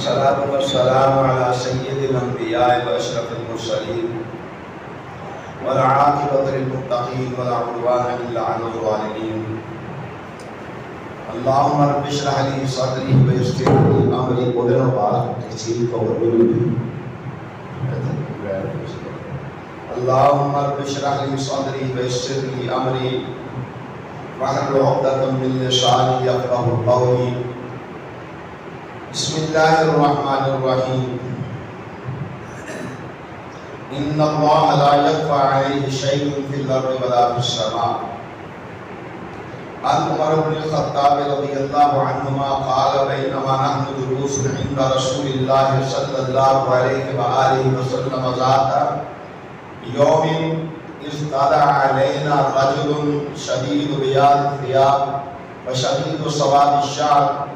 वसलाम अला सय्यदिल अंबिया व अशरफिल मुरसलीन वल आक़िबतु लिल मुत्तक़ीन वला उद्वान इल्ला अलल ज़ालिमीन अल्लाहुम्मा रब्बि इश्रह ली सदरी व यस्सिर ली अमरी बोलने वाला किसी को बोल अल्लाहुम्मा रब्बि इश्रह ली सदरी व यस्सिर ली अमरी वहलुल उक़दतम मिन लिसानी यफ़क़हू बिस्मिल्लाहिर्रहमानिर्रहीम इन्नल्लाह ला यख़फ़ा अलैहि शैउन फिल अर्दि वला फिस समा अन उमर इब्न ख़त्ताब रज़ियल्लाहु अन्हुमा क़ाल बैनमा नहनु जुलूसन इंदा रसूलिल्लाह सल्लल्लाहु अलैहि व आलिहि वसल्लम ज़ाता यौमिन इस्तला अलैना रजुलुन शदीद बियाद थियाब व शदीद सवाद शार ला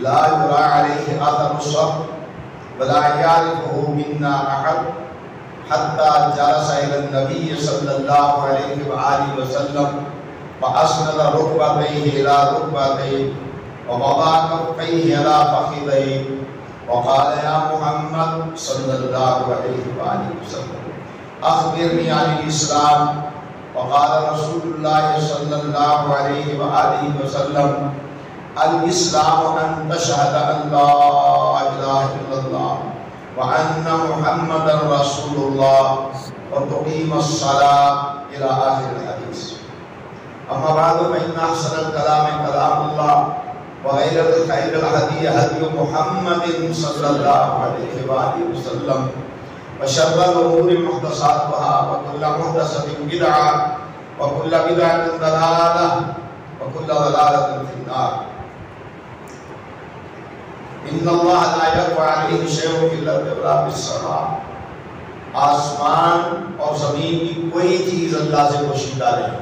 युरा अलैहि अथर सब वला यारिफुहु मिन्ना अहद हत्ता जलस इला नबी सल्लल्लाहु अलैहि व आलिहि वसल्लम व असनद रुकबतैहि इला रुकबतैहि व वदा कफ़ैहि इला फ़खिदैहि व क़ाल या मुहम्मद सल्लल्लाहु अलैहि व आलिहि वसल्लम अख़बिरनी अनिल इस्लाम व क़ाल रसूलुल्लाह सल्लल्लाहु अलैहि व आलिहि वसल्लम अल इस्लाम अन तशहद अन ला इलाहा इल्लल्लाह व अन्न मुहम्मदन रसूलुल्लाह, व तुकीम अस्सलात इला आखिर हदीस। अम्मा बाद फ़इन्न अहसनल कलाम कलामुल्लाह, व खैरुल खैरुल हदी हदी मुहम्मदिन सल्लल्लाहु अलैहि व आलिहि वसल्लम, व शर्रल उमूरि मुहदसातुहा, व कुल्लु मुहदसतिन बिदअह व कुल्लु फिन्नार इन्नल्लाह ला यख़फ़ा अलैहि शैउन फिल अर्दि वला फिस समा। आसमान और ज़मीन की कोई चीज़ अल्लाह से पोशीदा नहीं।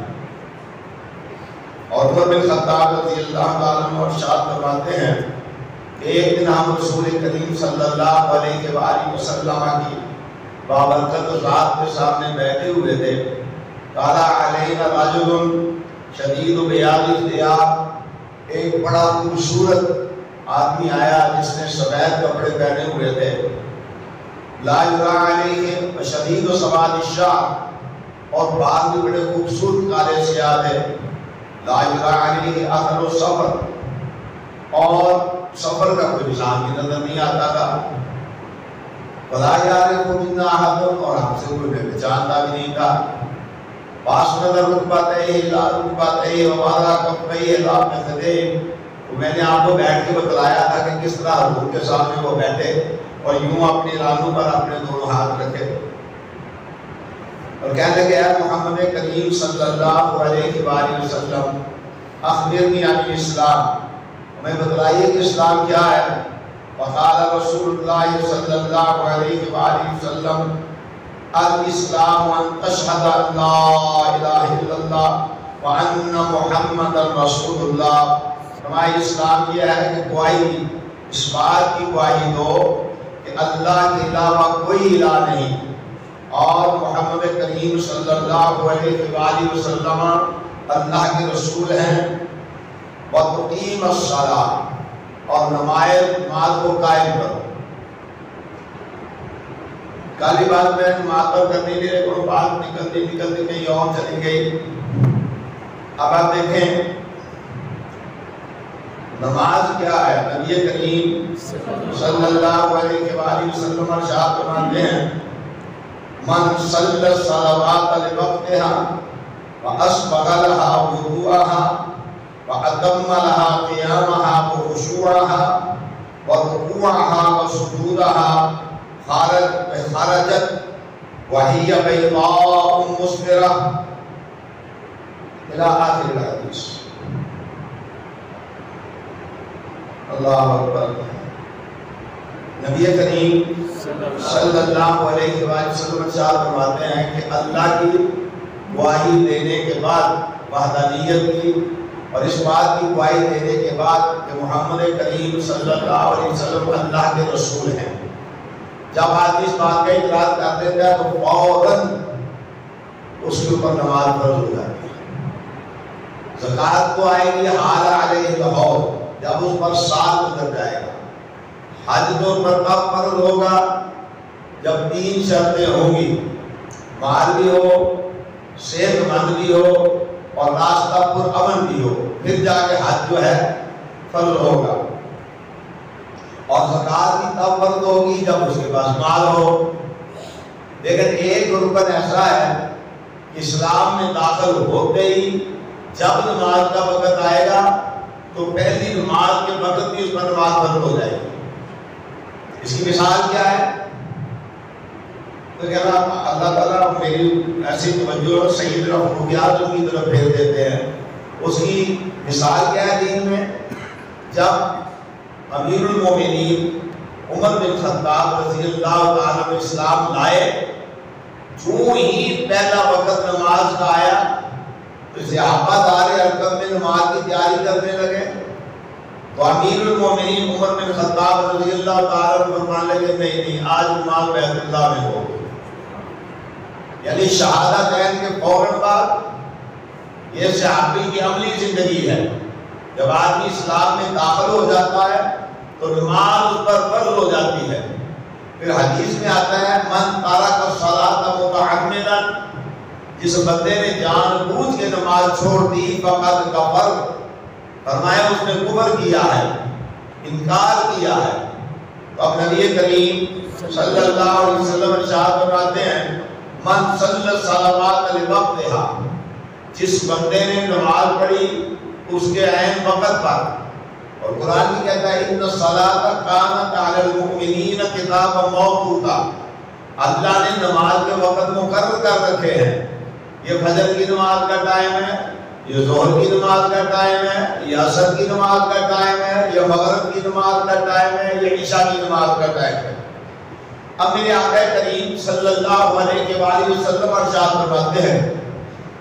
और उमर बिन खत्ताब रज़ियल्लाहु ताला और शाद फरमाते हैं, एक दिन हम रसूल करीम सल्लल्लाहु अलैहि वसल्लम की बाबरकत रात के सामने बैठे हुए थे। काला अलैना रजुलुन शदीद बयाद थियाब एक बड़ा खूबसूरत आदमी आया जिसने सफ़ेद कपड़े पहने हुए थे। शाह और बाल भी बड़े खूबसूरत काले सिया थे लाजरा सफ़र और सफ़र का कोई निशान भी नज़र नहीं आता था। बला यार और हमसे कोई पहचानता भी नहीं था। पास नज़र रुकबाते ला रुकबाते ववादा कफ़े ला मसदे तो मैंने आपको बैठ के बतलाया था कि किस तरह हजूर के सामने वो बैठे और यूँ अपने लानों पर अपने दोनों हाथ रखे। और कहने लगे, यार मोहम्मद करीम सल्लल्लाहु अलैहि वसल्लम, अखबिरनी अन इस्लाम, हमें बतलाइए कि इस्लाम क्या है? वक़ाल रसूलुल्लाह सल्लल्लाहु अलैहि वसल्लम, अल इस्लाम अन तशहद अल्ला इलाहा इल्लल्लाह व अन्न मुहम्मदन रसूलुल्लाह। हमारा इस्लाम यह है कि गवाही इस बात की गवाही दो कि अल्लाह के अलावा कोई इला नहीं। और मोहम्मद करीम सल्लल्लाहु अलैहि वसल्लम अल्लाह के रसूल हैं। वकीम और नमाय माल को कायम करो। काली बात में नमाज़ पर करने के लिए बात निकलती निकलती कहीं और चली गई अब आप देखें नमाज़ क्या है? नबी करीम सल्लल्लाहु अलैहि वसल्लम इरशाद फरमाते हैं। मन सल्ल सलावात लिवक्तिहा व असबग़ लहा वुदूअहा व अतम्म लहा क़ियामहा व खुशूअहा व रुकूअहा व सुजूदहा खारज खारजत व हिय बैदाउ मुस्फिरा इला आखिर हदीस अल्लाह नबी करीम सल्लल्लाहु अलैहि वसल्लम फरमाते हैं कि अल्लाह की गवाही देने के बाद, वहदानियत की और इस बात की गवाही देने के बाद कि मोहम्मद करीम सल्लल्लाहु अलैहि वसल्लम अल्लाह के रसूल हैं। जब आदमी इस बात का इकरार कर देता है तो फ़ौरन उसके ऊपर नमाज़ फ़र्ज़ हो जाती है। जक़ात तो आएगी, हाल आ गई लाहौर जब उस पर साल गुजर जाएगा। हज तो पर फ़र्ज़ होगा, जब तीन शर्तें होंगी। माल भी हो, सेहतमंद भी हो, और रास्ता पर अमन भी हो। फिर जाके हज जो है, फ़र्ज़ होगा। और जक़ात की तब फ़र्ज़ होगी जब उसके पास माल हो। लेकिन एक रुकन ऐसा है, इस्लाम में दाखिल होते ही जब नमाज़ का वक्त आएगा तो पहली नमाज़ के वक्त भी उसका नमाज़ फ़र्ज़ हो जाएगी। इसकी मिसाल क्या है? तो कह अल्लाह ताला मेरी ऐसी तवज्जो सही तरफ़ रुकियातों की तरफ़ फेर देते हैं। उसकी मिसाल क्या है दीन में? जब अमीरुल मोमिनीन उमर बिन खत्ताब रज़ी अल्लाह इस्लाम लाए, जो ही पहला वक्त नमाज़ का आया में की तैयारी करने लगे तो मोमिनीन उमर बिन खत्ताब रज़ी लगे, नहीं नहीं, आज नमाज़ बैतुल्लाह में हो यानी शहादत के फ़ौरन बाद ये सहाबी की अमली ज़िंदगी है। जब आदमी इस्लाम में दाखिल हो जाता है तो नमाज़ उस पर फ़र्ज़ हो जाती है। फिर हदीस में आता है, मन तारा का सलात मुतअम्मिदन जिस बंदे ने जानबूझ के नमाज़ छोड़ दी, फकत कफर फरमाया, उसने कुफर किया है, इनकार किया है। तो अब नबी करीम सल्लल्लाहु अलैहि वसल्लम इरशाद फरमाते हैं, मन सल्लत सलावात लिवक्तिहा जिस बंदे ने नमाज़ पढ़ी, उसके ऐन वक्त पर। और कुरान भी कहता है इन सलात कानत अलल मुमिनीन किताब मौकूता। अल्लाह ने नमाज़ के वक्त मुकर्रर कर रखे हैं। ये फजर की नमाज़ का टाइम है, ये जोहर की नमाज़ का टाइम है, ये असर की नमाज़ का टाइम है, ये मगरब की नमाज़ का टाइम है, ये ईशा की नमाज़ का टाइम है। अब मेरे आका करीम सल्लल्लाहु अलैहि वसल्लम अरशाद फरमाते हैं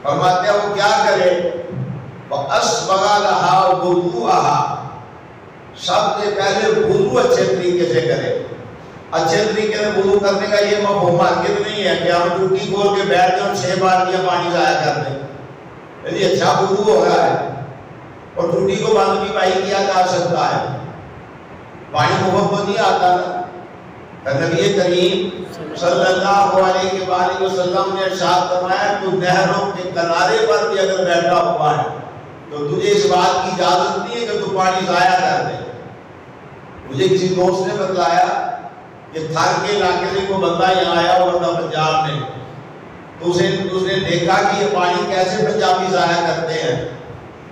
फरमाते हैं, वो क्या करे? सबसे पहले वुदू अच्छे तरीके से करे। अच्छे तरीके से वुदू करने का ये मफहूम हरगिज नहीं है कि हम टूटी खोल के बैठ जाओ, छह बार दिया पानी जाया कर दें यदि अच्छा वुदू हो रहा है और टूटी को बंद भी भाई किया जा सकता है, पानी मुहब्बत नहीं आता ना नबी करीम सल्लल्लाहु अलैहि वसल्लम ने इरशाद फरमाया, तू नहरों के किनारे पर भी अगर बैठा हुआ है तो तुझे इस बात की इजाज़त नहीं है कि तू पानी जाया कर दे मुझे किसी दोस्त ने कि थर के इलाके से कोई बंदा यहाँ आया हुआ था पंजाब में। तो उसे उसने देखा कि ये पानी कैसे पंजाबी जाया करते हैं।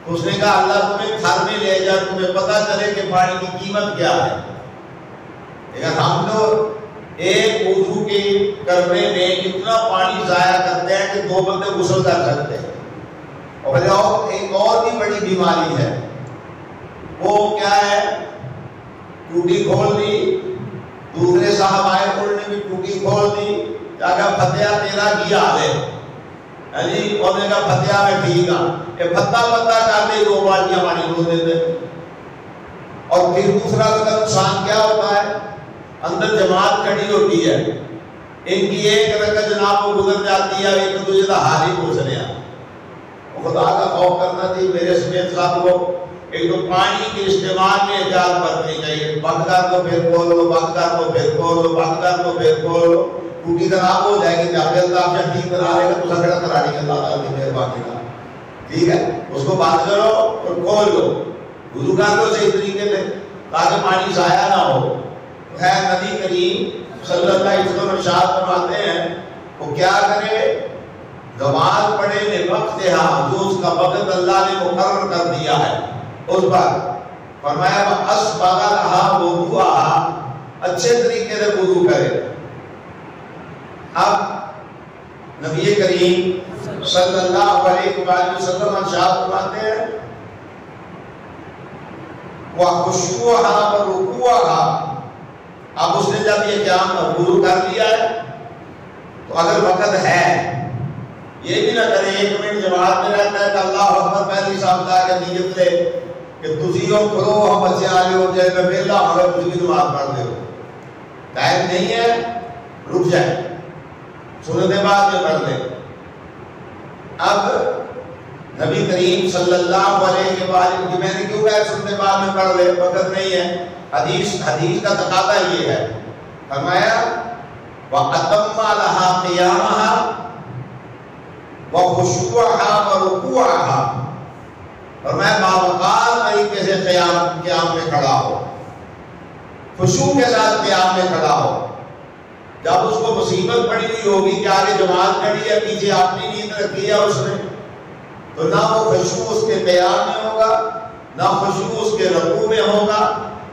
तो उसने कहा, अल्लाह, तुम्हें थर में ले जा, तुम्हें पता चले कि पानी की कीमत क्या है। लेकिन हम तो एक वज़ू के करने में इतना पानी जाया करते हैं कि दो बंदे गुसल कर सकते हैं। और और एक और भी बड़ी बीमारी है। वो क्या है? टूटी खोल दी दूसरे साहब आए उन्होंने भी टूटी खोल दी जाकर फतेहा तेरा किया हाल है? जी? उन्होंने कहा, फतेहा में ठीक है। ये फत्ता फत्ता करते दो बाल्टियाँ पानी रोज देते और फिर दूसरा उसका नुकसान क्या होता है? अंदर जमात खड़ी होती है। इनकी एक रकत जनाब वो गुजर जाती है, एक दूसरे का हाल ही पूछ रहे खुदा का खौफ करना चाहिए मेरे समेत सब लोग एक तो पानी के इस्तेमाल में एहतियात बरतनी चाहिए। बंद कर दो फिर खोल लो बंद कर दो फिर खोल लो बंद कर दो फिर खोल लो। टूटी खराब हो जाएगी जब अल्लाह जब ठीक करा लेगा तो सगड़ा करा देगा अल्लाह ताला मेहरबानी का ठीक है? उसको बंद करो और खोल लो। वुजू कर लो सही तरीके से ताकि पानी जाया ना हो। है नबी करीम सल्लल्लाहु अलैहि वसल्लम इरशाद फरमाते हैं, वो क्या करे? नमाज़ पढ़े ने वक्त हा, जो उसका वक्त अल्लाह ने मुकर्रर कर दिया है। उस पर फरमाया असबगा अच्छे तरीके से वुदू करे। अब नबी करीम सल्लल्लाहु अलैहि वसल्लम इरशाद फरमाते हैं व खुशूहा रुकुआ अब उसने जब ये जाम वुदू कर लिया है तो अगर वक्त है, ये भी ना करे, एक मिनट जमात में रहता है तो अल्लाह अकबर पहली साहब के नीयत ले कि तुसी हो खड़ो हम बच्चे आ रहे हो जाए मैं वेला होगा तुझ की नमाज़ पढ़ दे टाइम नहीं है रुक जाए। सुनने बाद में पढ़ ले अब नबी करीम सल्लल्लाहु अलैहि वसल्लम की मैंने क्यों कहा सुनने बाद में पढ़ ले वक्त नहीं है। हदीस हदीस का तकादा ये है। फरमाया व अतम्मा लहा क़ियामहा व खुशुअहा व और मैं बावकाल तरीके से क़याम क़याम में खड़ा हो। खुशू के साथ क़याम में खड़ा हो। जब उसको मुसीबत पड़ी हुई होगी कि आगे जमात खड़ी है, पीछे अपनी नींद रखी है उसने तो ना वो खुशबू उसके क़याम में होगा, ना खुशबू उसके रकू में होगा,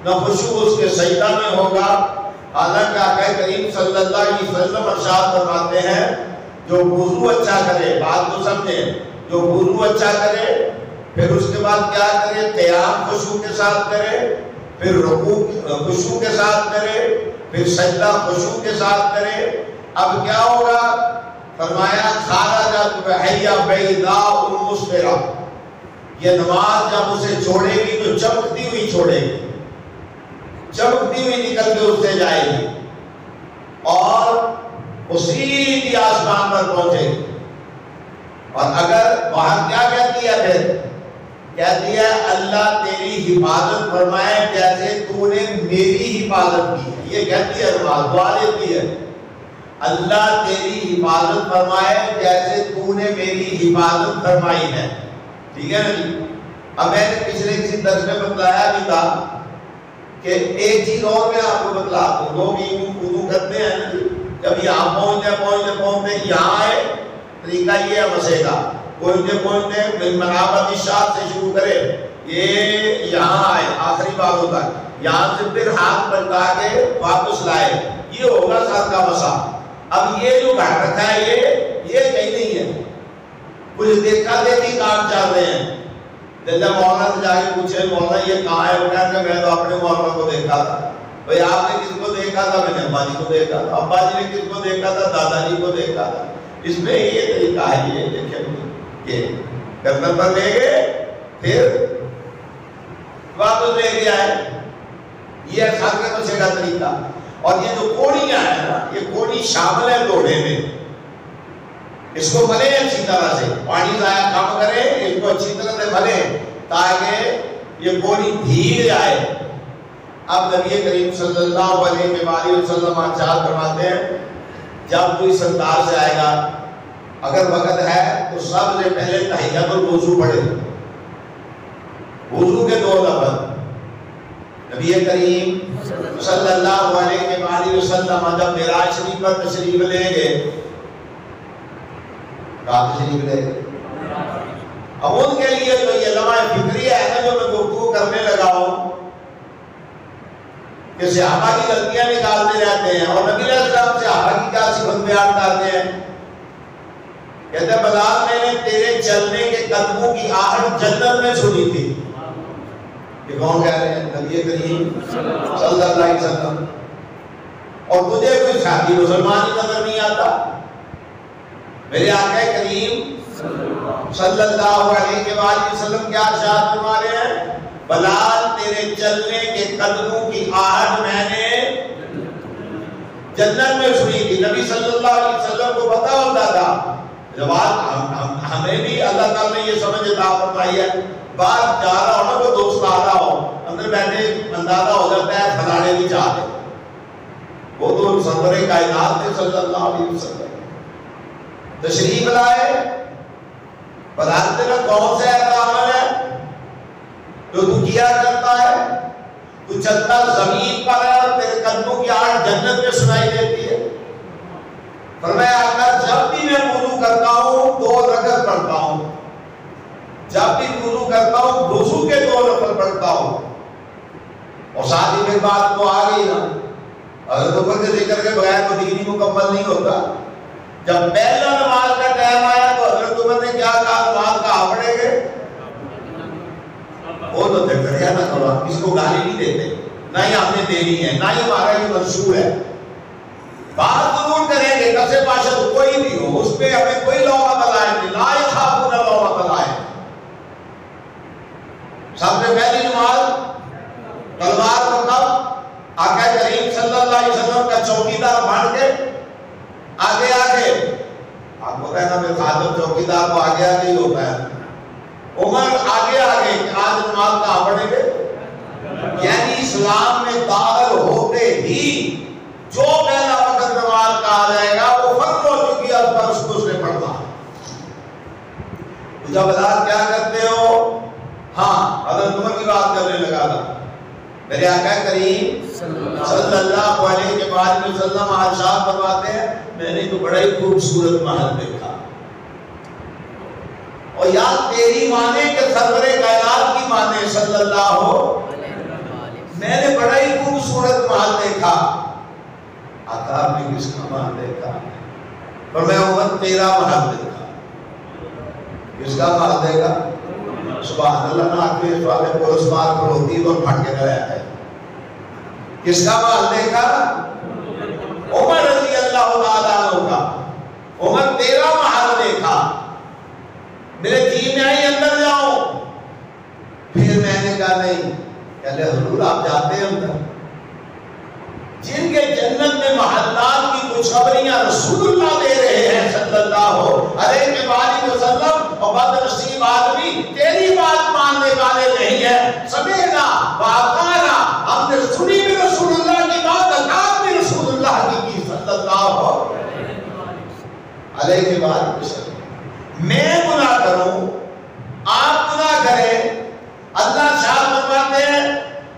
ना खुशबू उसके सजदा में होगा। हालाँकि आका करीम सल्लल्लाहु अलैहि वसल्लम अरशाद फरमाते हैं, जो वुजू अच्छा करे, बात तो समझे, जो वुजू अच्छा करे फिर उसके बाद क्या करे? क़याम खुशबू के साथ करे, फिर रुकू, खुशबू के साथ करे, फिर सजदा खुशबू के साथ करे। अब क्या होगा? फरमाया खारा जब वहैया बैदा मुस्फिरा। ये नमाज़ जब उसे छोड़ेगी तो चमकती हुई छोड़ेगी। चमकती हुई निकल के उससे जाएगी। और उसी आसमान पर पहुंचेगी। और अगर वहाँ क्या कहती कहती है, अल्लाह तेरी हिफाजत फरमाए, जैसे तूने मेरी हिफाजत की ये कहती है नमाज़ दुआ देती है। अल्लाह तेरी हिफाजत फरमाए, जैसे तूने मेरी हिफाजत फरमाई है। ठीक है ना जी? अब मैंने पिछले किसी दर्ज में बतलाया भी था कि एक चीज़ और मैं आपको बतला दूँ। लोग यूँ वुजू करते हैं ना जी? जब यहाँ पहुँचते पहुँचते पहुँचते, यहाँ आए, तरीका ये है मसे पहुँचते पहुँचते मनाबत इशात से शुरू करे। ये यहाँ आए, आखिरी बातों तक यहाँ से फिर हाथ पलटा के वापस लाए। ये होगा सर का मसा। अब ये जो घट रखा है, ये ये कहीं नहीं है। कुछ देखा देखी काम चल रहे हैं। जल्दा मौलाना से जाके पूछे, मौलाना, ये कहाँ है? कहते मैं तो अपने मौलाना को देखा था। भाई, आपने किसको देखा था? मैंने अब्बा जी को देखा था। अब्बा जी ने किसको देखा था? दादाजी को देखा था। इसमें ये तरीका है, ये देखे ये गर्दन पर ले गए, फिर वापस ले गया है ये खाके बचे का तरीका और ये जो कोड़ियाँ है ना, ये कोड़ी शामिल है लोढ़े में। इसको भले अच्छी तरह से, पानी जाया कम करे, इसको अच्छी तरह से भले, ताकि ये कोड़ी भीग जाए अब नबी करीम सल्लल्लाहु अलैहि वसल्लम चाल फरमाते हैं, जब कोई संतार से आएगा अगर वक्त है तो सबसे पहले तहियतुल वुजू पढ़े। वुजू के दो लफ्ज नबी करीम सल्लल्लाहु अलैहि वसल्लम जब मिराज शरीफ पर तशरीफ़ ले गए कहा तशरीफ़ ले अब उनके लिए तो ये लम्हा फिक्रिया है ना जो मैं गुफ्तगू करने लगा हूँ, कि सहाबा की गलतियाँ निकालते रहते हैं और नबी सहाबा की क्या सिफत बयान करते हैं? कहते, बलाल, मैंने तेरे चलने के कदमों की आहट जन्नत में सुनी थी। ये कौन कह रहे हैं? नबी करीम सल्लल्लाहु अलैहि वसल्लम। और तुझे कोई साथी मुसलमान ही नज़र नहीं आता? मेरे आका करीम सल्लल्लाहु अलैहि वसल्लम क्या इरशाद फरमा रहे हैं? बलाल, तेरे चलने के कदमों की आहट मैंने जन्नत में सुनी थी। नबी सल्लल्लाहु अलैहि वसल्लम को पता होता था जवाब हम, हम हमें भी अल्लाह ताला ने ये समझ अता फरमाई है। बात जा रहा हो ना कोई दोस्त आ रहा हो अंदर बैठे अंदाज़ा हो जाता है फलाने की चाहते वो तो सरवरे कायनात थे सल्लल्लाहु अलैहि वसल्लम। तशरीफ़ लाए पदार्थ का कौन सा ऐसा अमल है जो तू किया करता है। तू चलता ज़मीन पर है और तेरे कदमों की आड़ जन्नत में सुनाई देती है। फरमाया अगर जब भी मैं वुजू करता हूँ, दो रकत पढ़ता हूँ। जब भी वुजू करता हूँ वुजू के दो रकत पढ़ता हूँ। और साथ फिर बात तो आ गई ना। अगर तो के ज़िक्र के बगैर तो डिग्री मुकम्मल नहीं होता। जब पहला नमाज़ का टाइम आया तो हज़रत उमर ने क्या कहा? नमाज़ कहा पढ़ेंगे? वो तो देखा ना करो किसको गाली नहीं देते। ना ही आपने देनी है, ना ही हमारा ये मंशूर है। बात ज़रूर करेंगे कसे पाशा तो कोई भी हो, उस पर हमें कोई लौमा तलाए नहीं लाए खापूना लौमा तलाए सबसे पहली नमाज़, तलवार को कब? आका करीम सल्लल्लाहु अलैहि वसल्लम का चौकीदार बन के आगे आगे। आप होता है ना, मेरे खादम चौकीदार को आगे आगे ही होता है। उमर आगे आगे आज नमाज़ कहाँ पढ़ेंगे? यानी इस्लाम में दाखिल होते ही नमाज़ कहा जाएगा वो फ़र्ज़ हो चुकी है पर उसको उसने पढ़ना जब क्या करते हो? हाँ अगर उमर की बात करने लगा था। मेरे आका करीम सल्लल्लाहु अलैहि वसल्लम आज साहब फरमाते हैं। मैंने तो बड़ा ही खूबसूरत महल देखा। और यार तेरी माने के सरवरे कायनात की माने सल्लल्लाहु मैंने बड़ा ही खूबसूरत महल देखा। आका आपने किसका महल देखा। पर मैं उमर तेरा महल देखा किसका महल देखा? सुबह अल्लाह ना आखिर वाले पुलिस मार पर होती फट के गया है। किसका महल देखा? उमर रज़ी अल्लाह का। उमर तेरा महल देखा। मेरे जी में आई अंदर जाओ। फिर मैंने कहा, नहीं। कहले हजूर, आप जाते हैं अंदर। जिनके जन्नत में महल्लात की खुशखबरियाँ रसूलुल्लाह दे रहे हैं, सल्लल्लाहु अलैहि वसल्लम। और बदनसीब आदमी, तेरी बात मानने वाले नहीं है। समेना वाकाना हमने सुनी भी रसूलुल्लाह की बात अकाब भी रसूलुल्लाह की की, सल्लल्लाहु अलैहि वसल्लम। मैं गुनाह करूँ, आप गुनाह करें, अल्लाह शाह फरमाते हैं,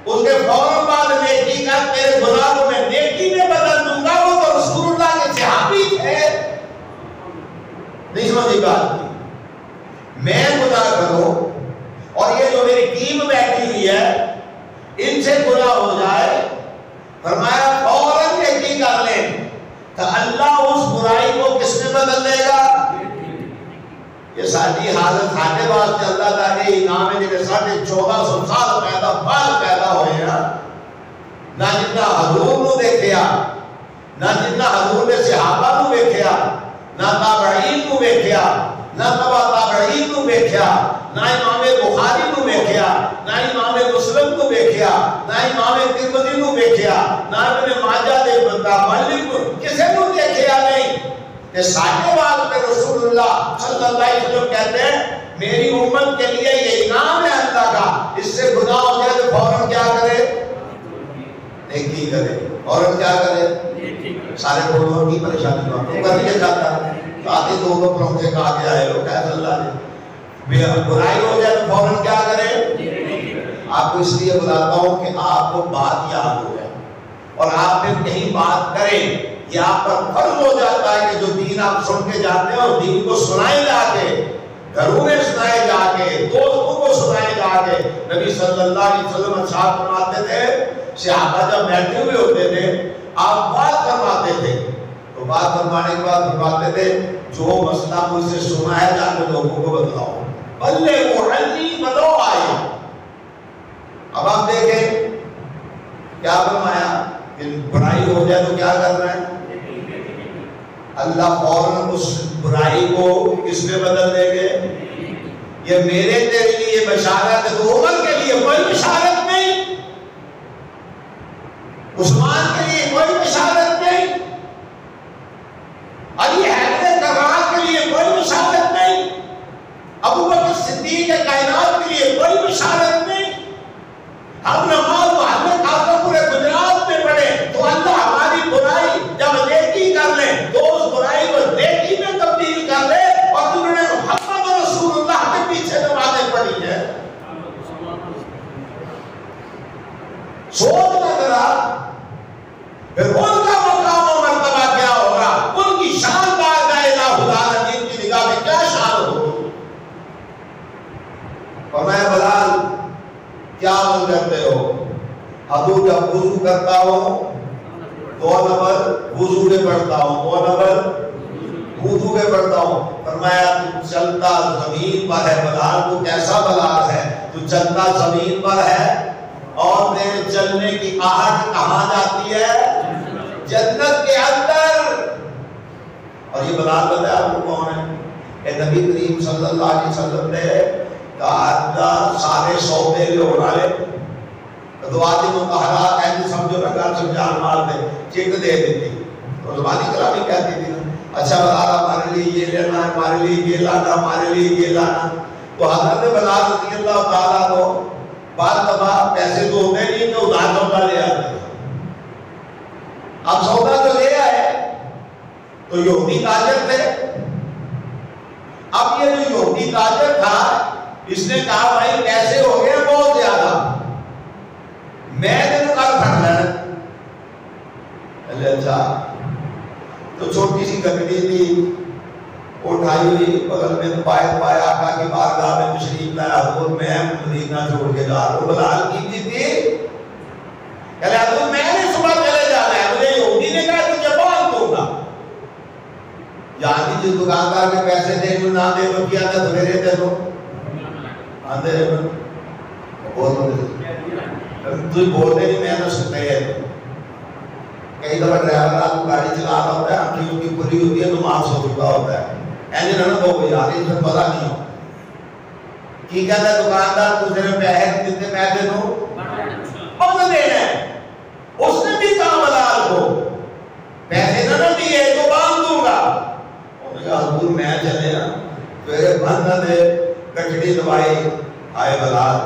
उसके फ़ौरन बाद नेकी का तेरे गुनाह नहीं समझी बात मैं गुनाह करूँ और ये जो मेरी टीम बैठी हुई है, इनसे गुनाह हो जाए, फरमाया, फ़ौरन नेकी कर ले तो अल्लाह उस बुराई को किसमें बदल देगा? ये साडी हालत साडे वास्ते अल्लाह ये इनाम है जेके साडे 1400 साल पैदा, बाल पैदा होए हैं। ना जिन्ना हजूर नु देखिया, ना जिन्ना हजूर ने सहाबा नु देखिया ना ताबईन नु देखिया ना तबा ताबईन नु देखिया ना इमाम बुखारी नु देखिया ना इमाम मुस्लिम नु देखिया ना इमाम तिरमिजी नु देखिया ना इब्ने माजा दे बंदा मालिक किसे नु देखिया नहीं? ये साढ़े वास्ते रसूलुल्लाह सल्लल्लाहु अलैहि वसल्लम कहते हैं, मेरी उम्मत के लिए ये इनाम है अल्लाह का, इससे गुनाह हो जाए तो फ़ौरन क्या करे? नेकी करे। फ़ौरन क्या करे? सारे लोगों की परेशानी हो। तो कर लिए जाता। तो आधे दो दो परोंठे खा के आए लोग क्या अल्लाह ने बुराई हो जाए तो फ़ौरन क्या करे? आपको इसलिए बुलाता हूँ कि आपको बात याद हो जाए। और आप फिर कहीं बात करें ये आप पर फ़र्ज़ हो जाता है कि जो दीन आप सुन के जाते हैं और दीन को सुनाए जाके घरों में सुनाए जाके दोस्तों को सुनाए जाके नबी सल्लल्लाहु अलैहि वसल्लम साहब फरमाते थे सहाबा जब बैठे हुए होते थे, आप बात फरमाते थे। तो बात फरमाने के बाद फरमाते थे, जो मसला मुझसे सुना है जाके लोगों को बतलाओ बल्ले वो हल्दी बदलो आए। अब आप देखें, क्या फरमाया? कि बुराई हो जाए तो क्या करना है? अल्लाह फ़ौरन उस बुराई को किसमें बदल देंगे? ये मेरे तेरे लिए बशारत है तो उमर के लिए, कोई बशारत नहीं। उस्मान के लिए कोई बशारत नहीं। अली हैदर करार के लिए कोई बशारत नहीं। अबू बकर सिद्दीक के कायनात के लिए कोई बशारत नहीं। हम नमाज़ मोहम्मद आका पूरे गुजरात में पढ़े तो अल्लाह हमारी बुराई जब नेकी कर ले तो उस बुराई को नेकी में तब्दील कर ले और तुमने मोहम्मद रसूलुल्लाह के पीछे नमाजें पढ़ी है सोच ना जरा फिर उनका मकाम और मर्तबा क्या होगा उनकी शान बार जाएगा खुदा नजीब की निगाह में क्या शान होगी और मैं बलाल क्या अमल करते हो हजूर जब वज़ू करता हो दो नंबर वज़ू के पढ़ता हूँ दो नंबर वज़ू के पढ़ता हूँ फरमाया तू चलता ज़मीन पर है बलाल तू कैसा बलाल है तू चलता ज़मीन पर है और तेरे चलने की आहट कहाँ जाती है जन्नत के अंदर और ये बलाल बताया आपको कौन है ये नबी करीम सल्लल्लाहु अलैहि वसल्लम ने कहा सारे सौदे ले होना ले दुआती मुतहरा कहते समझो ना घर समझान मार दे चिट दे देती तो जुबानी कलामी कहती थी अच्छा बलाल हमारे लिए ये लेना है हमारे लिए ये लाना हमारे लिए ये लाना तो हज़रत बलाल रज़ी अल्लाह ताला को बार दफ़ा पैसे तो होते नहीं तो उधार सौदा ले आते अब सौदा तो ले आए तो योगी ताजर थे। अब ये जो योगी ताजर था, इसने कहा, भाई, पैसे हो गए, बहुत ज़्यादा। मैं तेन कल फट लेना अच्छा। तो छोटी सी गड्डी थी। उठाई हुई बगल में पाए पाए आका की बारगाह में तशरीफ़ लाया और मैं मदीना छोड़ के जा रहा हूँ। बलाल की थी कहले तो मैंने सुबह चले जाना है मुझे योगी ने कहा तुझे बाँध दूँगा यानी जिस दुकानदार के पैसे दे जो ना दे तो किया था, सवेरे दे दो। आंदे बोल तू बोलते नहीं, मैं तो सुनते है कई दफ़ा ड्राइवर रात गाड़ी चला रहा होता है आंखी उनकी खुली होती है तो मार सो चुका होता है। ऐसे ना तो यार इसमें पता नहीं हो। की कहता दुकानदार तू तेरे पैसे कितने पैसे दो बंद देना है। उसने भी कहा बलाल को पैसे ना ना दिए तो बाँध दूँगा। हजूर मैं चले ना। फिर बंद दे, कचड़ी दवाई आए बलाल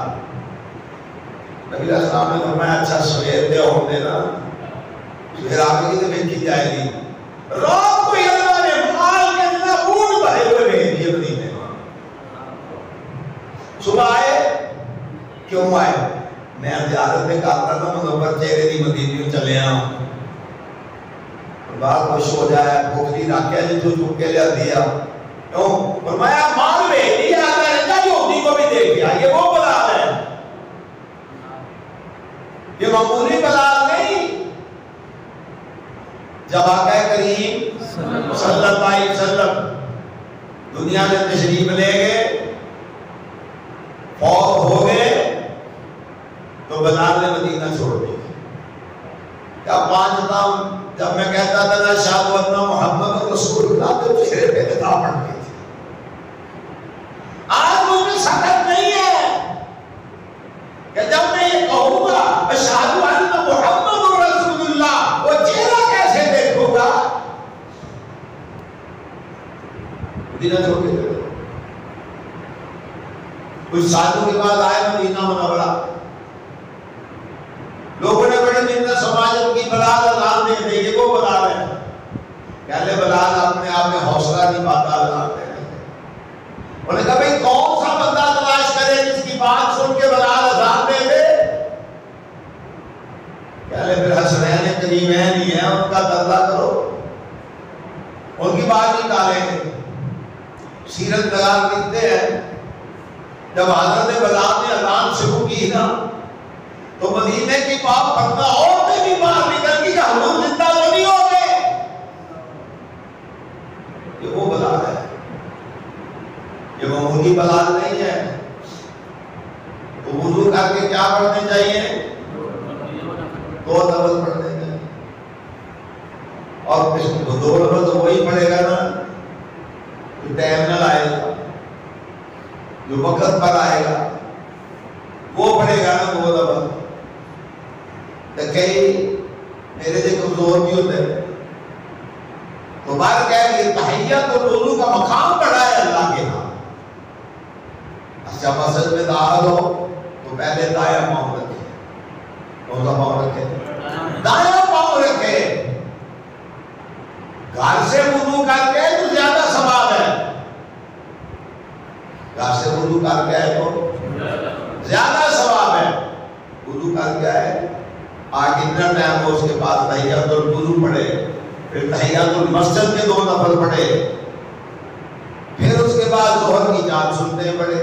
नबी अस्सलाम ने फरमाया अच्छा सवेर दे होने देना फिर आगे तो देखी जाएगी। रात ऊँट भरे हुए भेज दिए मदीने सुबह आए, क्यों आए? मैं जियारत में करता था मुनव्वर चेहरे दी मदीने चले आ बात खुश हो जाए पोखरी रखा जितों चुक के लिया दिया क्यों? फरमाया माल भेज दिया ने यहूदी को भी दे दिया ये वो बलाल है। ये मामूली बलाल नहीं। जब आका करीम सल्लल्लाहु अलैहि वसल्लम दुनिया में तशरीफ़ ले गए फौत हो गए तो बाज़ार ने मदीना छोड़ दिया। क्या पाँच नाम जब मैं कहता था ना शाह मोहम्मद रसूलुल्लाह तो चेहरे पे किताब पढ़ती थी। आज मुझे सकत नहीं है कि जब मैं ये कहूँगा अशहदु अन्ना मुहम्मद रसूलुल्लाह वो चेहरा कैसे देखूँगा मदीना छोड़ के चले कुछ सालों के बाद आए मदीना मुनव्वरा लोगों ने बड़ी मिन्नत समाज की बलाल अजान दे दे ये वो बलाल है। पहले बलाल अपने आप में हौसला नहीं पाता अजान देने उन्होंने कहा, भाई कौन सा बंदा तलाश करे जिसकी बात सुन के बलाल अजान दे दे पहले फिर हसनैन करीमैन ही है, उनका दर्जा करो। उनकी बात निकालेंगे। सीरत दलाल लिखते हैं जब हज़रत बलाल ने अजान शुरू की ना तो मदीने की पाप फतना और भी निकल गई ज़िंदा तो नहीं हो गए? ये वो है। ये मामूली नहीं है। तो वुजू करके क्या पढ़ने चाहिए? दो नफल पढ़ने चाहिए। और दो नफल तो वही पढ़ेगा ना जो टाइम न आएगा जो वक्त पर आएगा वो पढ़ेगा ना दो नफल तो कई मेरे जो कमज़ोर भी होते हैं। तो बार कह रही तहैया तो वुजू का मकाम बढ़ा है अल्लाह के यहाँ अच्छा मस्जिद में दाखिल हो तो पहले दाया पाँव रखे। कौन सा पाँव रखे? दाया पाँव रखे। घर से वुजू करके आए तो ज़्यादा सवाब है घर से वुजू करके आए तो? ज़्यादा सवाब है। वुजू करके आए आगे इतना टाइम हो उसके बाद तहियातुल वुजू पढ़े, फिर तहियातुल मस्जिद के दो नफल पढ़े। फिर उसके बाद जोहर की जान सुनते पढ़े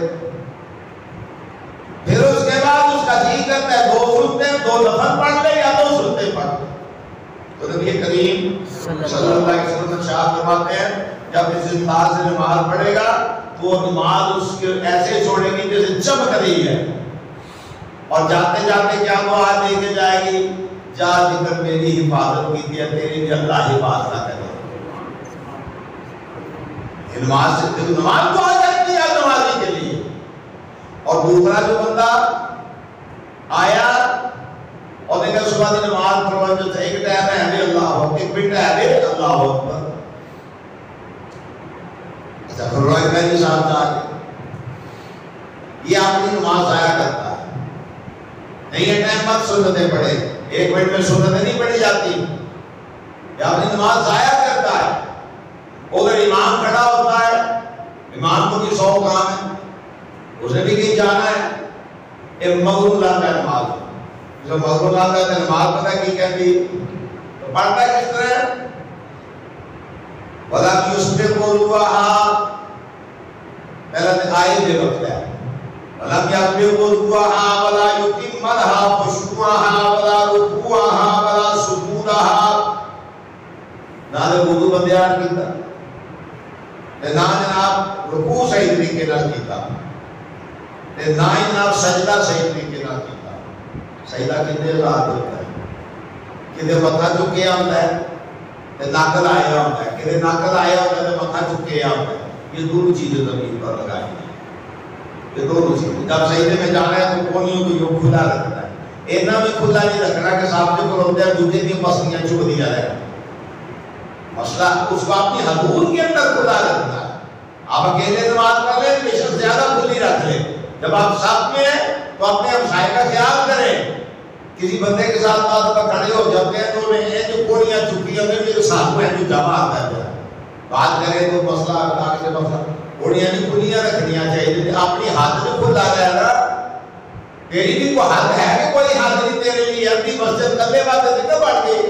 फिर उसके बाद उसका जी करता है, दो सुनते दो नफल पढ़ या दो सुनते पढ़ तो नबी करीम सल्लल्लाहु अलैहि वसल्लम शाह फरमाते हैं, जब इस इंसान से नमाज़ पढ़ेगा वो नमाज़ उसके ऐसे छोड़ेगी जैसे चमक रही है। और जाते जाते क्या दुआ देके जाएगी? जा ज़िक्र मेरी हिफाजत की थी, तेरी भी अल्लाह हिफाजत ना करे। नमाज़ से देखो नमाज़ दुआ करती है नमाजी के लिए। और दूसरा जो बंदा आया, और देखा सुबह की नमाज़ पढ़वा जो एक टाइम है अल्लाह एक मिनट है अल्लाह अकबर अच्छा फिर रोज का था ये अपनी नमाज़ आया करता है। नहीं है टाइम मत सुन्नतें पढ़े। एक मिनट में सुन्नतें नहीं पढ़ी जाती। या अपनी नमाज़ जाया करता है। अगर इमाम खड़ा होता है, इमाम को भी सौ काम है। उसने भी कहीं जाना है। एक मगरू लाता नमाज़। जो मगरू लाता है नमाज़ पता की कहती तो पढ़ता किस तरह वला को हुआ पहला दिन आए दे है वला को हुआ वला युतिमहा खुशुहा वला रुकुहा वला सुजूदहा ना तो वुदू बंदियान कीता ते ना जनाब रुकू सही तरीके नाल कीता ते ना ही जनाब सजदा सही तरीके नाल कीता सजदा कितने रात होता है किते मत्था झुके है होता है किते नक लाया होता है ते मत्था झुके आंदा है ये दोनों चीज़ें ज़मीन पर लगाई ये दोनों चीज़ें। जब सजदे में जाना है तो कोनियों को खुला रखना है। इतना भी खुला नहीं रखना कि सामने को होते हैं दूसरे की पसलियाँ चुभ दिया रहेगा मसला उसको अपनी हदूद के अंदर खुला रखना है। आप अकेले नमाज़ पढ़ रहे बेशक ज़्यादा खुली रख ले। जब आप साथ में हैं तो अपने हमसाए का ख्याल करें। किसी बंदे के साथ बात पर खड़े हो जाते हैं तो उन्हें ये जो कोड़ियाँ चुकी हैं मेरे साथ में जो जमा आता है बात करें तो मसला आगे मसला। कोड़ियाँ नहीं खुलियाँ रखनियाँ चाहिए। अपनी हाथ में खुला रहना तेरी भी कोई हाथ है कि कोई हाथ नहीं तेरे लिए? अपनी मस्जिद कल्ले बात कितने बढ़ गई?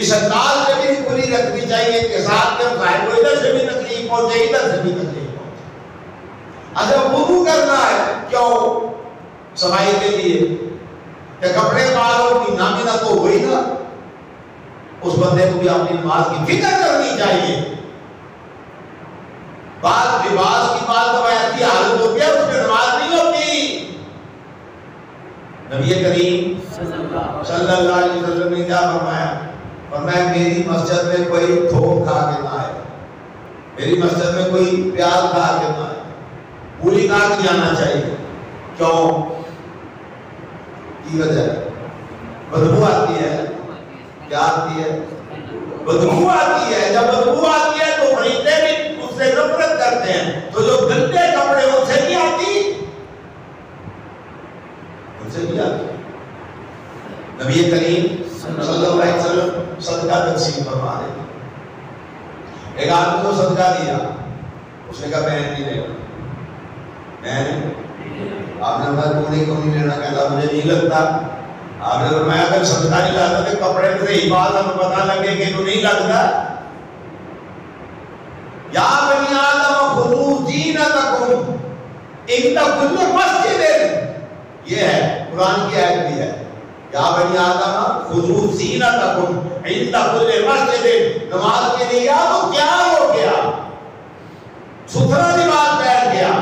इस अंदाज से भी खुली रखनी चाहिए। के साथ के भाई को इधर से भी तकलीफ़ पहुँचे, इधर से भी तकलीफ़ पहुँचे। अच्छा वुदू करना है, क्यों? सफ़ाई के लिए। कि कपड़े बालों की नामिना तो हुई ना। उस बंदे को भी अपनी नमाज़ की फ़िक्र करनी चाहिए। बात लिबास की बात तो हालत होती है उसमें नमाज़ नहीं होती। नबी करीम सल्लल्लाहु अलैहि वसल्लम ने क्या फरमाया? फरमाया मेरी मस्जिद में कोई थोक खा के ना आए। मेरी मस्जिद में कोई प्याज खा के ना आए। पूरी खा के जाना चाहिए। क्यों? की वजह बदबू आती है। क्या आती है? बदबू आती है। जब बदबू आती है तो फरिश्ते भी उससे नफरत करते हैं। तो जो गंदे कपड़े उनसे नहीं आती। उनसे भी आती। नबी करीम सल्लल्लाहु अलैहि वसल्लम सदका तकसीम फरमा रहे एक आदमी को सदका दिया। उसने कहा, मैं नहीं लेगा मैं आपने कहा तूने क्यों नहीं लेना, कहता मुझे नहीं लगता। आपने फरमाया अगर सदका नहीं लाता तो कपड़े से ही बात हमें पता लगे कि तू नहीं लगता। या बनी आदम खुदू जीनतकुम इंदा कुल्ल मस्जिद ये है, कुरान की आयत भी है। या बनी आदम खुदू जीनतकुम इंदा कुल्ल मस्जिद नमाज़ के लिए, या तो क्या हो गया? सुथरा लिबास पहन गया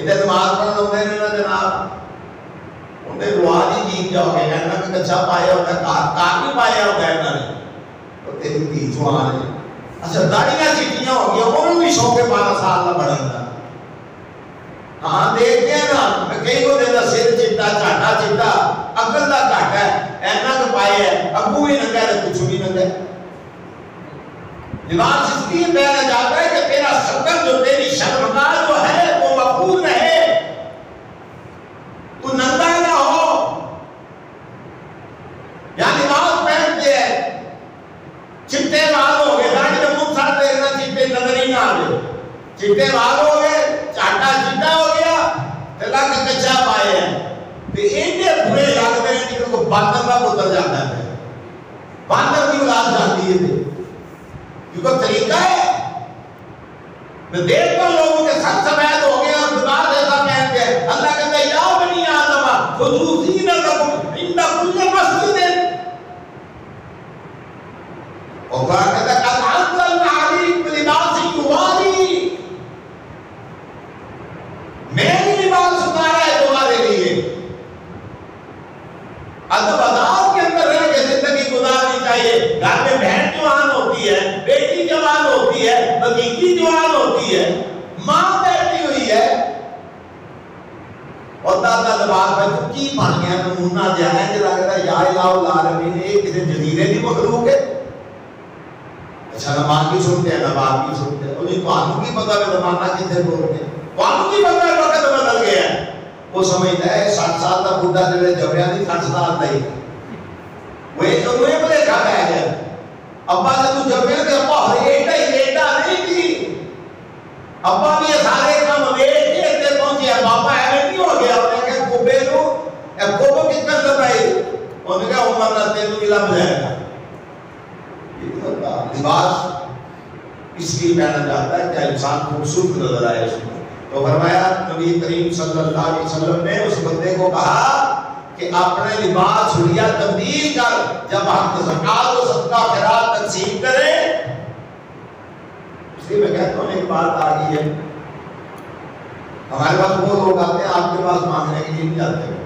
इधर होते हैं ना जनाब उनके रुआज ही जीत जाओगे कहना कि कच्चा पाया होता है कार कार भी पाया होता है ना तो तेरी धी जवान है अच्छा दाढ़ियाँ चिट्टियाँ हो उन्होंने भी सौ के बारह साल का बढ़ा हाँ देखते हैं ना कई को देता सिर चिट्टा झाटा चिट्टा अकल का घट है ऐना तो पाए है अबू भी नंगा है कुछ भी नंगा लिबास इसलिए पहना जाता है कि तेरा शक्ल जो तेरी शर्मगाह जो है वो मकबूल रहे तू नंगा ना हो या लिबास पहन के चिट्टे बाल हो गए दाढ़ी में मुँह साथ देखना चिट्टे नज़र ही ना आवे चिट्टे बाल हो गए, चाटा चिट्टा हो गया ते लग कच्चा पाए हैं। ते इतने बुरे लगते हैं कि उनको बांदर का पुत्र जाता है। बांदर की औलाद जाती है क्योंकि तरीका है। मैं देखता हूँ लोगों के सर सफ़ेद हो गए और खुदा जैसा कहते हैं अल्लाह कहता है या बनी आदम खुदू जीनतकुम इंदा कुल्ल मस्जिद और कहता है कल अंजलना अलैकुम लिबासन युवारी मैंने लिबास उतारा है तुम्हारे लिए अदब अदाब के अंदर रह के ज़िंदगी गुजारनी चाहिए घर में बहन जवान होती है बेटी जवान होती है भतीजी जवान होती है माँ बैठी हुई है और दादा दबार में तू की बन गया नमूना जिहा है जो लगता है या इलाह आलमीन ये किसी जजीरे की मखलूक है अच्छा नमाज की सुनते हैं नमाज की सुनते हैं और ये ਤੁਹਾਨੂੰ ਕੀ ਪਤਾ ਵੇ ਜ਼ਮਾਨਾ ਕਿੱਥੇ ਪਹੁੰਚ ਗਿਆ ਤੁਹਾਨੂੰ ਕੀ ਪਤਾ ਵਕਤ ਬਦਲ ਗਿਆ वो समझता है साठ साल का बुढ़ा जो जमया नहीं साठ साल का ही वो तो मुझे बड़े खा गया अब्बा ने तू जमया तो अब्बा हरेटा ही बेटा नहीं थी अब्बा भी ये सारे ए कोबो कितना दबाई उन्हें कहा उम्र लिबास इसलिए पहना जाता है क्या इंसान खूबसूरत नज़र आए तो फरमाया नबी करीम सल्लल्लाहु अलैहि वसल्लम ने उस बंदे को कहा कि अपने लिबास तब्दील कर जब ज़कात और सदका खैरात तकसीम करें इसलिए मैं कहता हूँ एक बात आ गई है हमारे पास वो लोग आते हैं आपके पास मांगने के लिए नहीं जाते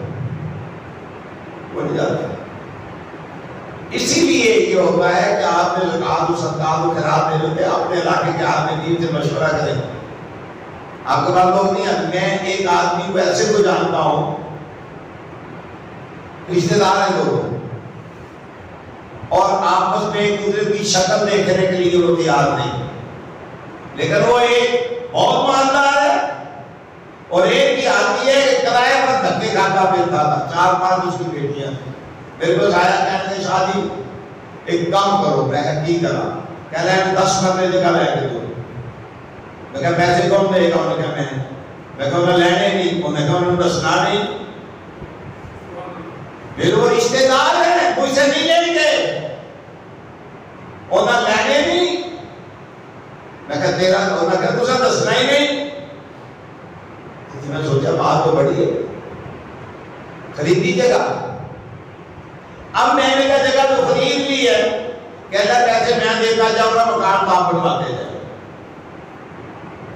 नहीं जाते इसीलिए ये होता है कि आपने सदका और खैरात दे लेते अपने इलाके के आदमी से मशवरा करें। आपके पास लोग नहीं है, मैं एक आदमी को ऐसे को जानता हूँ, रिश्तेदार है लोग। और आपस में एक दूसरे की शक्ल देखने के लिए वो तैयार नहीं। लेकिन वो एक बहुत मानदार है, और एक की आती है किराए पर धक्के खाता फिरता था, चार पाँच उसकी बेटियाँ मेरे को आया कहने शादी एक काम करो, मैं की करा। कह रहे दस मरने जगह लेके दो मैं कहा, पैसे कौन देगा? उन्होंने कहा मैं मैं कहा मैं लेने नहीं। उन्होंने कहा, उन्होंने दसना नहीं। फिर वो रिश्तेदार है, मुझसे नहीं लेंगे उन्होंने लेने नहीं। मैं कहा, तेरा, उन्होंने कहा तुझे दसना ही नहीं। मैं सोचा, बात तो बड़ी है। खरीदी जगह अब मैंने कहा जगह तो खरीद ली है। कहता पैसे मैं देता जाऊँगा मकान तो आप बनवाते जाए।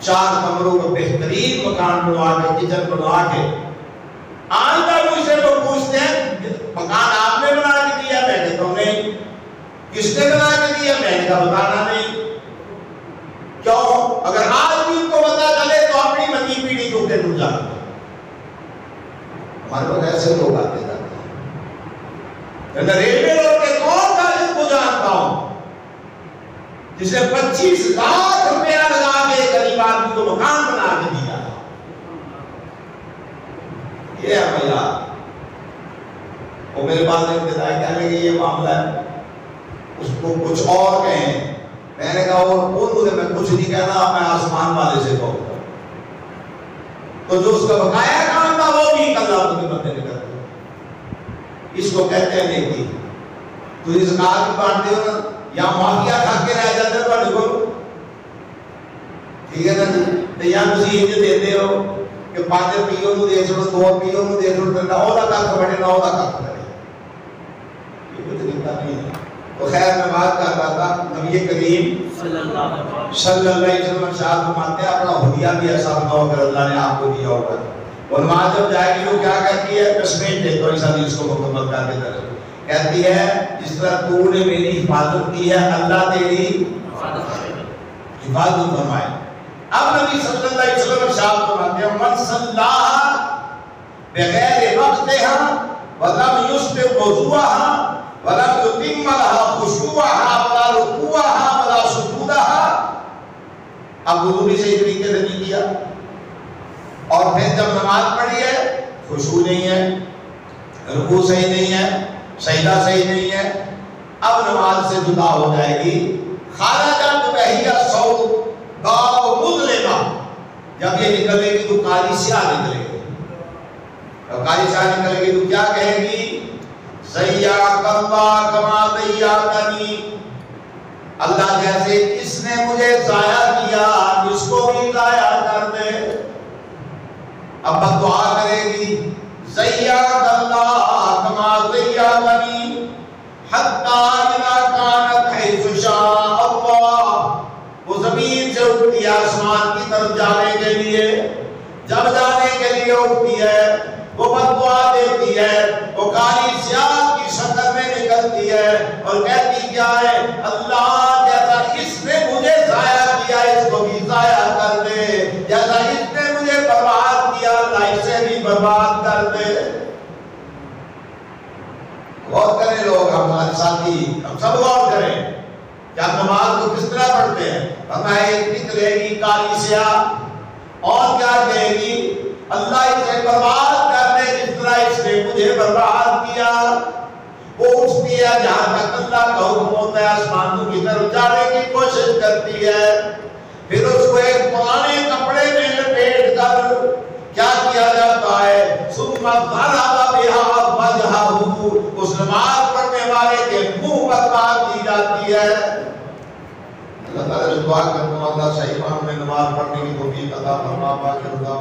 चार कमरों का बेहतरीन मकान बनवा के किचन बनवा के आज तक मुझसे लोग पूछते हैं, मकान आपने बना के दिया मैं तो नहीं। किसने बना के दिया? मैंने का बताना नहीं। क्यों? अगर आज भी उनको पता चले तो अपनी नवी पीढ़ी को के जाते हमारे पास ऐसे लोग आते जाते रेलवे रोड के कौन था जिसको जानता हूँ। जिसे पच्चीस लाख रुपया लगा के गरीब आदमी को मकान बना के दिया ये है भैया वो मेरे पास बताया कहने लगे ये मामला है। उसको कुछ और कहें। मैंने कहा, और उर्दू से मैं कुछ नहीं कहना, मैं आसमान वाले से कहूँगा। तो जो उसका बकाया काम था, वो भी कल अपने बंदे ने कर इसको कहते हैं नेकी तो इस कार की बांटते हो ना या माफिया खा के रह जाते ਤੁਹਾਡੇ ਕੋਲ ਠੀਕ ਹੈ ਨਾ ਜੀ ਤੇ ਜਾਂ ਤੁਸੀਂ ਇੰਜ ਦਿੰਦੇ ਹੋ ਕਿ 5 ਰੁਪਏ ਨੂੰ ਦੇ ਛੋੜੋ 2 ਰੁਪਏ ਨੂੰ ਦੇ ਛੋੜੋ ਤੇ ਉਹਦਾ ਕੱਖ ਬਣੇ ਨਾ ਉਹਦਾ ਕੱਖ ਬਣੇ ਇਹ ਕੁਝ ਨਹੀਂ ਕਰਨੀ तो खैर मैं बात कर रहा था नबी करीम सल्लल्लाहु अलैहि वसल्लम शाद फरमाते हैं अपना हुलिया भी ऐसा बनाओ अगर अल्लाह ने आपको दिया होगा और माँ जब जाएगी, वो क्या कहती है? तस्वीर देखो, इस हदीस को मुकम्मल करके तरह कहती है, जिस तरह तूने मेरी हिफाजत की है, अल्लाह तेरी हिफाजत फरमाए। अब नबी सल्लल्लाहु अलैहि वसल्लम इरशाद फरमाते हैं मन सल्लाह बगैर वक्तहा वलम युस्बिह वुजुहा वलम युतिम लहा खुशूहा वला रुकुहा वला सुजूदहा अब वुजू भी सही तरीके से नहीं किया। और फिर जब नमाज़ पढ़ी है खुशबू नहीं है, रुकू सही नहीं है, सजदा सही नहीं है, अब नमाज़ से जुदा हो जाएगी। खाराजा तो बहिया सौ गाँव मुजलेमा जब ये निकलेगी तो काली स्याह निकलेगी। और काली स्याह निकलेगी तो क्या कहेगी? सैया कल्ला कमा दैया कनी। अल्लाह जैसे इसने मुझे जाया किया इसको भी जाया कर दे। अब दुआ करेगी आसमान की तरफ़ जाने के लिए। जब जाने के लिए उठती है, वो बदुआ देती है, वो काली स्याह की शक्ल में निकलती है और कहती क्या है? अल्लाह साथी हम सब गौर करें क्या नमाज़ को किस तरह पढ़ते हैं? बताए नित तो रहेगी काली सिया और क्या कहेगी? अल्लाह इसे बर्बाद करने जिस तरह इसने मुझे बर्बाद किया। वो उठती है, जहाँ तक अल्लाह का हुक्म होता है, आसमानों की तरफ़ जाने की कोशिश करती है। फिर उसको एक पुराने कपड़े में लपेट कर क्या किया जाता है? सुबह भर आता बेहद उस नमाज़ जाती है। अल्लाह ताला जो दुआ करता हूँ अल्लाह सही मान में नमाज़ पढ़ने की तौफीक अता फरमा, पाके खुदा